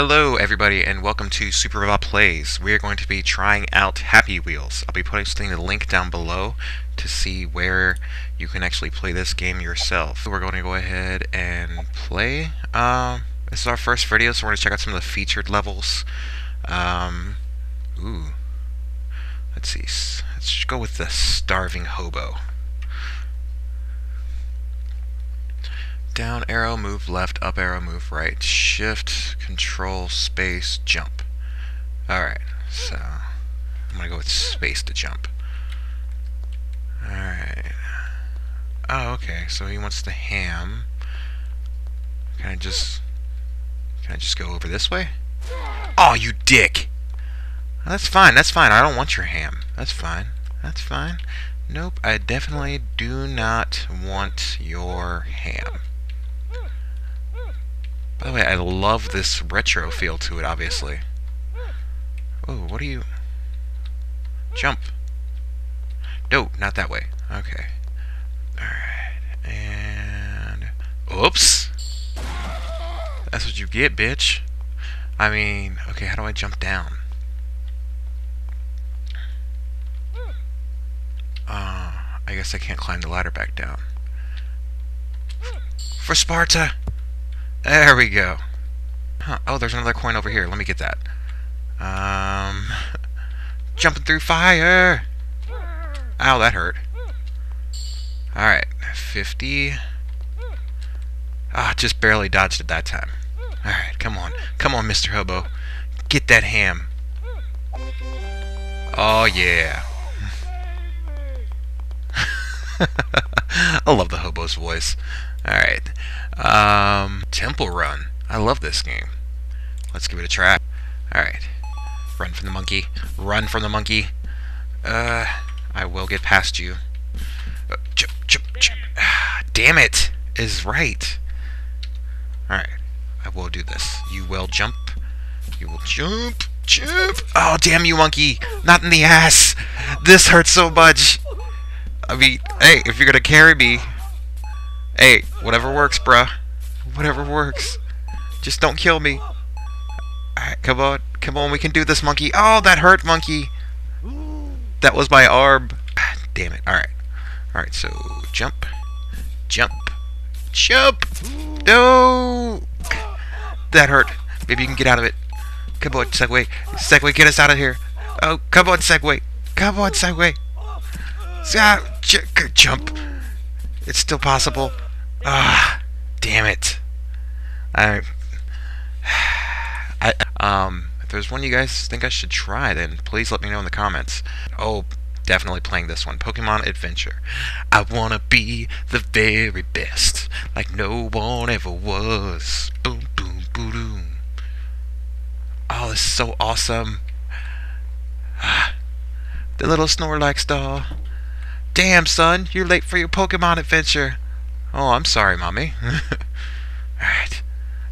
Hello everybody and welcome to Super Bob Plays. We are going to be trying out Happy Wheels. I'll be posting the link down below to see where you can actually play this game yourself. We're going to go ahead and play. Um, this is our first video so we're going to check out some of the featured levels. Um, ooh. Let's see. Let's go with the Starving Hobo. Down arrow, move left, up arrow, move right. Shift, control, space, jump. Alright, so I'm gonna go with space to jump. Alright. Oh, okay, so he wants the ham. Can I just... Can I just go over this way? Oh, you dick! That's fine, that's fine. I don't want your ham. That's fine. That's fine. Nope, I definitely do not want your ham. By the way, I love this retro feel to it, obviously. Oh, what are you... Jump. No, not that way. Okay. Alright, and... Oops! That's what you get, bitch. I mean, okay, how do I jump down? Uh, I guess I can't climb the ladder back down. For Sparta! There we go. Huh. Oh, there's another coin over here. Let me get that. Um, jumping through fire. Ow, that hurt. Alright, 50. Ah, just barely dodged it that time. Alright, come on. Come on, Mr. Hobo. Get that ham. Oh, yeah. I love the hobo's voice. Alright. Um, Temple Run. I love this game. Let's give it a try. Alright. Run from the monkey. Run from the monkey. Uh, I will get past you. Uh, jump, jump, jump. Damn it! Is right. Alright. I will do this. You will jump. You will jump. Jump! Oh, damn you, monkey! Not in the ass! This hurts so much! I mean, hey, if you're gonna carry me, Hey, whatever works, bruh. Whatever works. Just don't kill me. Alright, come on. Come on, we can do this, monkey. Oh, that hurt, monkey. That was my arm. Ah, damn it. Alright. Alright, so jump. Jump. Jump! No! That hurt. Maybe you can get out of it. Come on, Segway. Segway, get us out of here. Oh, come on, Segway. Come on, Segway. Jump. It's still possible. Ah, damn it. I, I, um, if there's one you guys think I should try, then please let me know in the comments. Oh, definitely playing this one, Pokemon Adventure. I wanna be the very best, like no one ever was. Boom, boom, boom, boom. Oh, this is so awesome. the little Snorlax doll. Damn, son, you're late for your Pokemon adventure. Oh, I'm sorry, Mommy. Alright.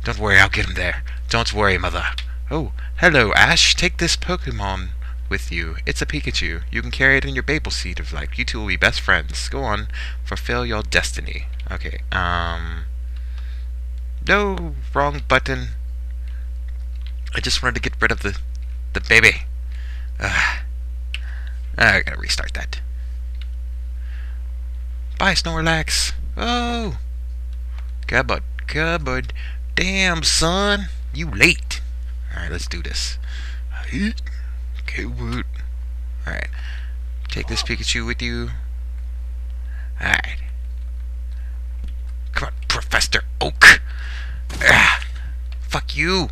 Don't worry, I'll get him there. Don't worry, Mother. Oh, hello, Ash. Take this Pokemon with you. It's a Pikachu. You can carry it in your Babel seat if like. You two will be best friends. Go on. Fulfill your destiny. Okay, um... No, wrong button. I just wanted to get rid of the, the baby. Uh, I gotta restart that. Bye, Snorlax. Oh. Cupboard. Cupboard. Damn, son. You late. Alright, let's do this. Cupboard. Alright. Take this Pikachu with you. Alright. Come on, Professor Oak. Ah, fuck you.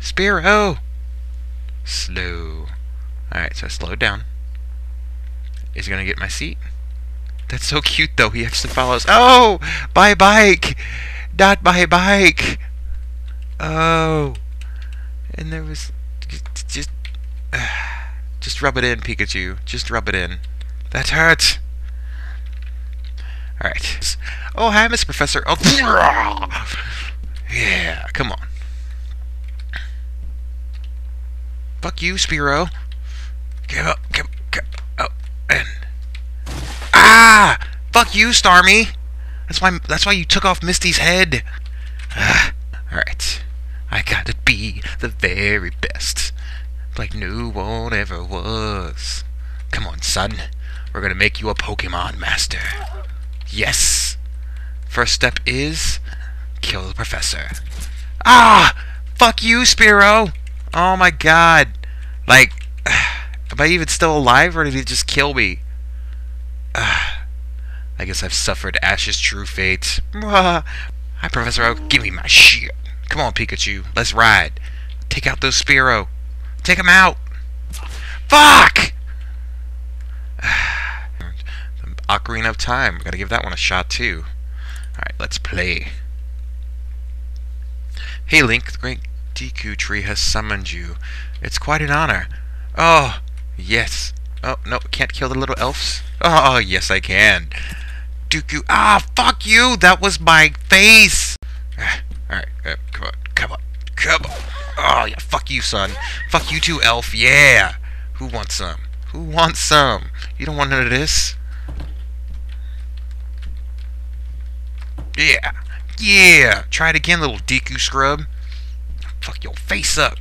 Spearow. Slow. Alright, so I slowed down. Is he gonna get my seat? That's so cute, though. He actually follows. Oh, my bike, not my bike. Oh, and there was just, just, uh, just rub it in, Pikachu. Just rub it in. That hurts. All right. Oh, hi, Miss Professor. Oh, yeah. Come on. Fuck you, Spearow. Give up. Give, up, give, oh, and Ah! Fuck you, Starmie! That's why that's why you took off Misty's head. Alright. I I gotta be the very best. Like no one ever was. Come on, son. We're gonna make you a Pokemon Master. Yes! First step is kill the professor. Ah! Fuck you, Spearow! Oh my god. Like, am I even still alive or did he just kill me? I guess I've suffered Ash's true fate. Hi, Professor Oak. Give me my shit. Come on, Pikachu. Let's ride. Take out those Spearow. Take him out. Fuck! the Ocarina of Time. We Gotta give that one a shot, too. Alright, let's play. Hey, Link. The great Deku Tree has summoned you. It's quite an honor. Oh, yes. Oh, no, can't kill the little elves? Oh, yes, I can. Deku. Ah, fuck you! That was my face! Alright, uh, come on, come on, come on. Oh, yeah, fuck you, son. Fuck you too, elf. Yeah! Who wants some? Who wants some? You don't want none of this? Yeah! Yeah! Try it again, little Deku scrub. Fuck your face up.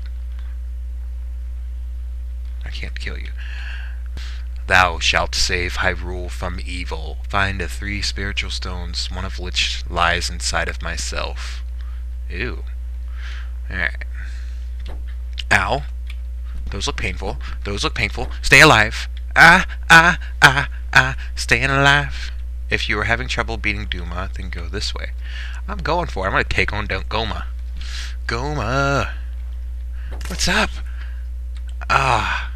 I can't kill you. Thou shalt save Hyrule from evil. Find the three spiritual stones, one of which lies inside of myself. Ew. Alright. Ow. Those look painful. Those look painful. Stay alive. Ah, ah, ah, ah. Staying alive. If you are having trouble beating Duma, then go this way. I'm going for it. I'm going to take on Goma. Gohma. What's up? Ah.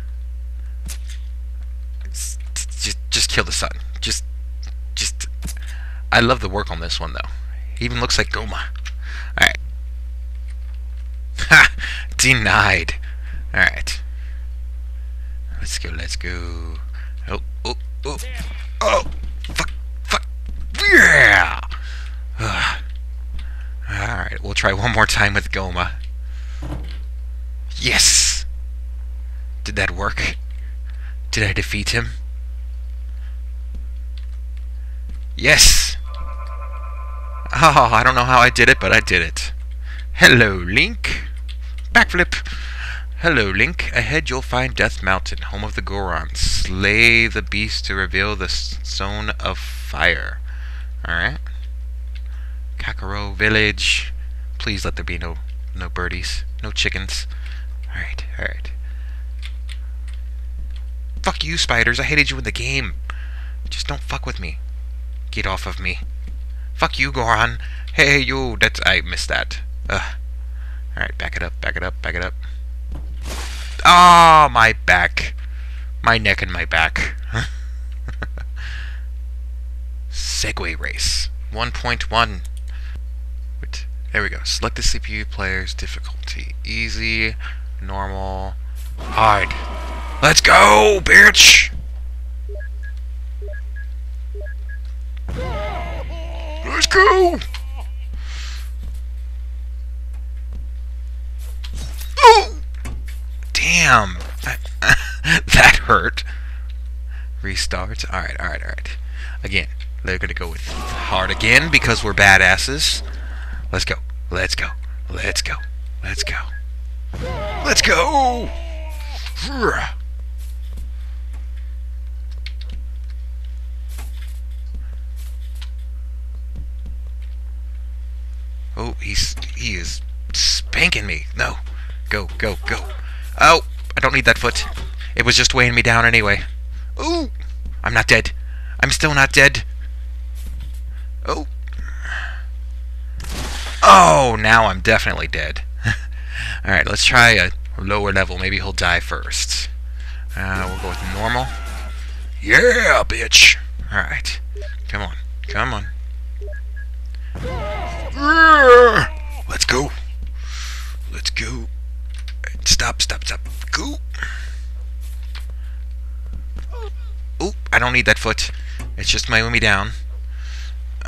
Just, just kill the sun. Just, just. I love the work on this one though. He even looks like Gohma. All right. Ha! Denied. All right. Let's go. Let's go. Oh, oh, oh, oh! Fuck, fuck, yeah! Alright, we'll try one more time with Gohma. Yes! Did that work? Did I defeat him? Yes! Oh, I don't know how I did it, but I did it. Hello, Link. Backflip. Hello, Link. Ahead you'll find Death Mountain, home of the Gorons. Slay the beast to reveal the Stone of Fire. Alright. Kakariko Village. Please let there be no no birdies, no chickens. Alright, alright. Fuck you, spiders. I hated you in the game. Just don't fuck with me. Get off of me. Fuck you, Goron. Hey, you. That's... I missed that. Ugh. Alright, back it up, back it up, back it up. Oh, my back. My neck and my back. Segway race. 1.1. Wait, There we go. Select the CPU player's difficulty. Easy, normal, hard. Let's go, bitch! Let's go! Damn! that hurt. Restart. Alright, alright, alright. Again, they're gonna go with hard again because we're badasses. Let's go. Let's go. Let's go. Let's go. Let's go! Oh, he's he is spanking me. No. Go, go, go. Oh, I don't need that foot. It was just weighing me down anyway. Ooh! I'm not dead. I'm still not dead. Oh. Oh, now I'm definitely dead. Alright, let's try a lower level. Maybe he'll die first. Uh, we'll go with normal. Yeah, bitch! Alright. Come on. Come on. Let's go. Let's go. Stop, stop, stop. Go. Oh, I don't need that foot. It's just my me down.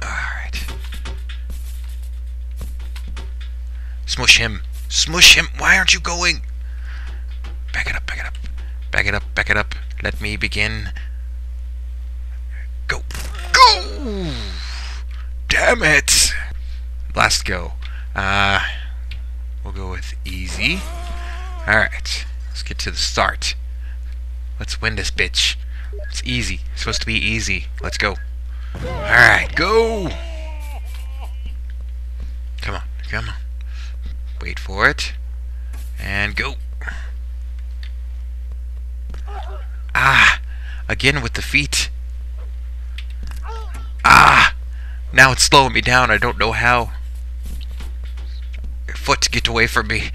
Alright. Smush him. Smush him. Why aren't you going? Back it up, back it up. Back it up, back it up. Let me begin. Go. Go! Damn it! Last go. Uh, We'll go with easy. Alright, let's get to the start. Let's win this bitch. It's easy. It's supposed to be easy. Let's go. Alright, go! Come on, come on. Wait for it. And go. Ah! Again with the feet. Ah! Now it's slowing me down. I don't know how. Your to get away from me.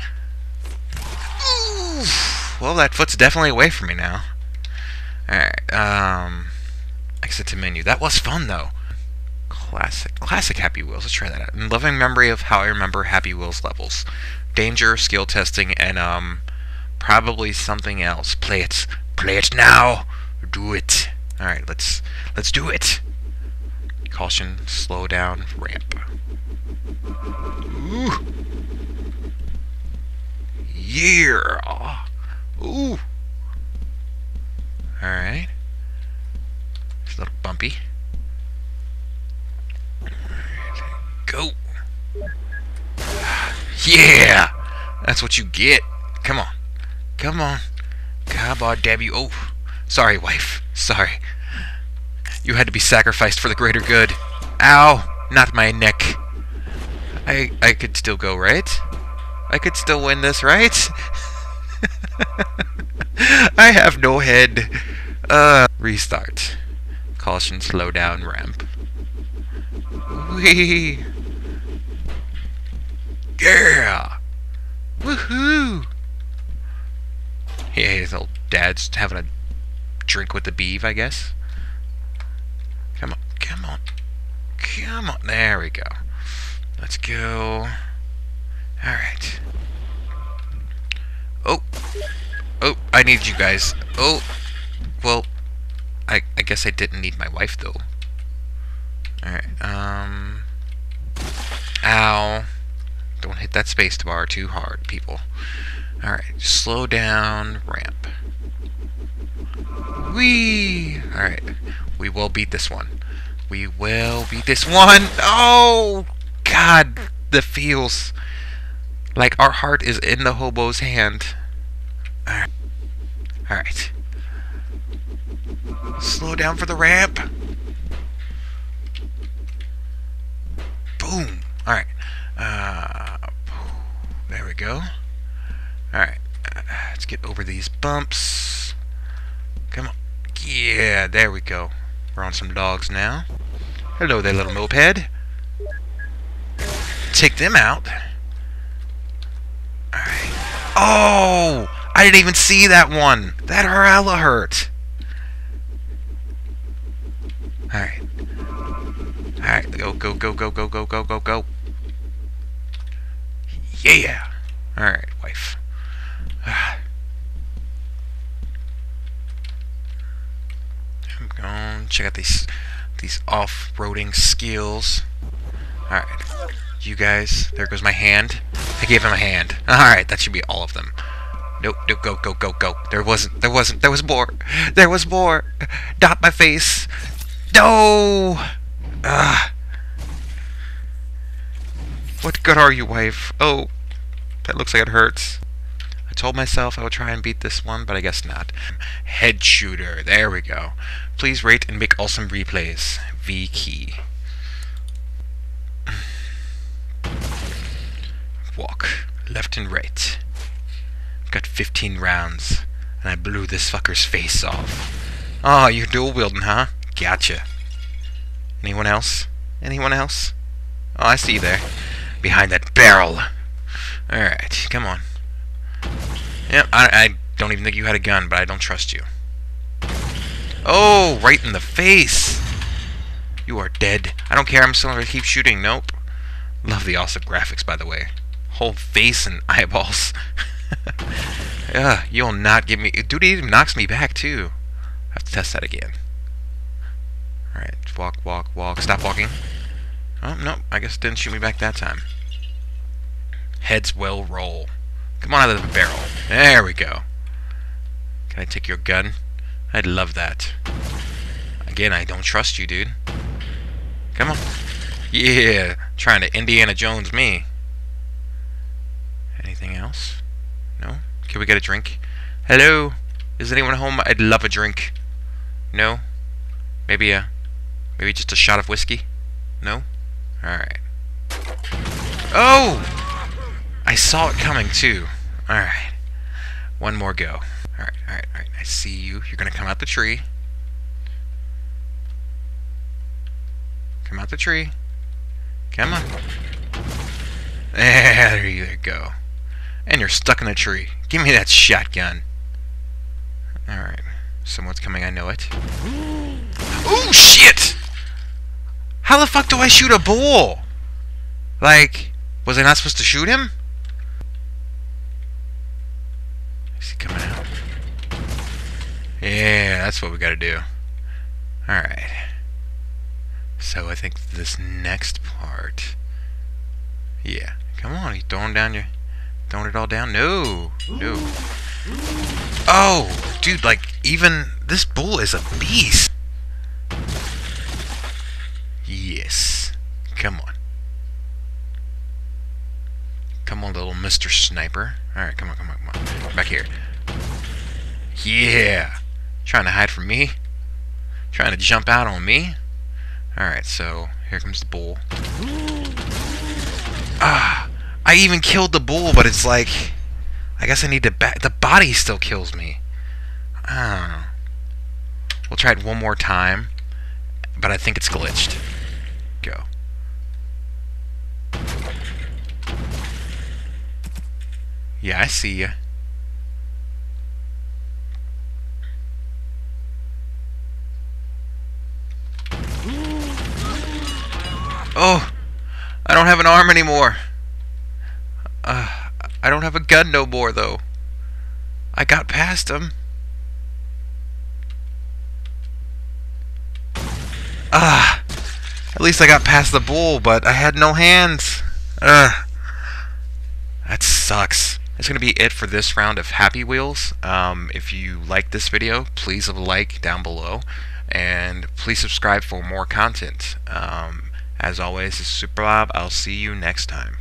Ooh. Well, that foot's definitely away from me now. Alright, um... Exit to menu. That was fun, though. Classic. Classic Happy Wheels. Let's try that out. In loving memory of how I remember Happy Wheels levels. Danger, skill testing, and, um... Probably something else. Play it. Play it now! Do it. Alright, let's... Let's do it! Caution, slow down, ramp. Ooh. Yeah! Ooh! Alright. It's a little bumpy. Go! Yeah! That's what you get. Come on. Come on. On, damn you. Oh. Sorry, wife. Sorry. You had to be sacrificed for the greater good. Ow! Not my neck. I I could still go, right? I could still win this, right? I have no head. Uh, restart. Caution, slow down, ramp. Whee! Yeah! Woohoo! Yeah, his old dad's having a drink with the beeve, I guess. Come on, come on. There we go. Let's go. Alright. Oh. Oh, I need you guys. Oh. Well, I, I guess I didn't need my wife, though. Alright, um... Ow. Don't hit that space bar too hard, people. Alright, slow down, ramp. Whee! Alright, we will beat this one. We will beat this one! Oh! God, the feels like our heart is in the hobo's hand. Alright. Alright. Slow down for the ramp. Boom. Alright. Uh, there we go. Alright. Uh, let's get over these bumps. Come on. Yeah, there we go. We're on some dogs now. Hello there, little moped. Take them out. Alright. Oh! I didn't even see that one. That hella hurt. Alright. Alright, go, go, go, go, go, go, go, go, go. Yeah! Alright, wife. I'm going check out these these off-roading skills. Alright. You guys, there goes my hand. I gave him a hand. Alright, that should be all of them. Nope, nope, go, go, go, go. There wasn't, there wasn't, there was more. There was more. Dot my face. No! Ah. What good are you, wife? Oh, that looks like it hurts. Told myself I would try and beat this one, but I guess not. Head shooter. There we go. Please rate and make awesome replays. V key. Walk. Left and right. Got 15 rounds, and I blew this fucker's face off. Ah, oh, you're dual wielding, huh? Gotcha. Anyone else? Anyone else? Oh, I see you there. Behind that barrel. Alright, come on. Yep, I, I don't even think you had a gun, but I don't trust you. Oh, right in the face! You are dead. I don't care, I'm still gonna keep shooting. Nope. Love the awesome graphics, by the way. Whole face and eyeballs. Ugh, you'll not give me... Dude, he even knocks me back, too. I have to test that again. Alright, walk, walk, walk. Stop walking. Oh, no, I guess didn't shoot me back that time. Heads will roll. Come on out of the barrel. There we go. Can I take your gun? I'd love that. Again, I don't trust you, dude. Come on. Yeah, trying to Indiana Jones me. Anything else? No? Can we get a drink? Hello? Is anyone home? I'd love a drink. No? Maybe a... Maybe just a shot of whiskey? No? Alright. Oh! I saw it coming too. Alright. One more go. Alright, alright, alright. I see you. You're gonna come out the tree. Come out the tree. Come on. There you go. And you're stuck in the tree. Give me that shotgun. Alright. Someone's coming, I know it. Oh, shit! How the fuck do I shoot a bull? Like, was I not supposed to shoot him? Is he coming out? Yeah, that's what we gotta do. Alright. So I think this next part... Yeah. Come on, he's throwing down your... Throwing it all down? No! No. Oh! Dude, like, even... This bull is a beast! Yes. Come on. Come on, little Mr. Sniper. Alright, come on, come on, come on. Back here. Yeah! Trying to hide from me? Trying to jump out on me? Alright, so here comes the bull. Ah! I even killed the bull, but it's like... I guess I need to back... The body still kills me. I don't know. We'll try it one more time, but I think it's glitched. Go. Yeah, I see ya. Oh! I don't have an arm anymore. Uh, I don't have a gun no more, though. I got past him. Ah! At least I got past the bull, but I had no hands. Ugh. That sucks. That's going to be it for this round of Happy Wheels. Um, if you like this video, please leave a like down below. And please subscribe for more content. Um, as always, this is Super Bob. I'll see you next time.